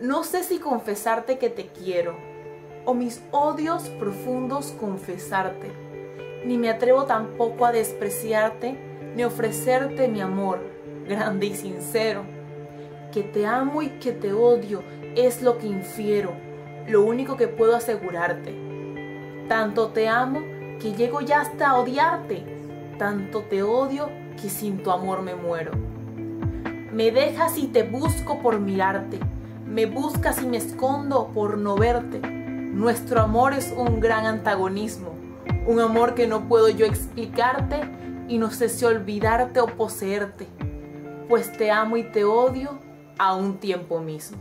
No sé si confesarte que te quiero, o mis odios profundos confesarte. Ni me atrevo tampoco a despreciarte, ni ofrecerte mi amor, grande y sincero. Que te amo y que te odio es lo que infiero, lo único que puedo asegurarte. Tanto te amo que llego ya hasta odiarte, tanto te odio que sin tu amor me muero. Me dejas y te busco por mirarte me buscas y me escondo por no verte. Nuestro amor es un gran antagonismo, un amor que no puedo yo explicarte y no sé si olvidarte o poseerte, pues te amo y te odio a un tiempo mismo.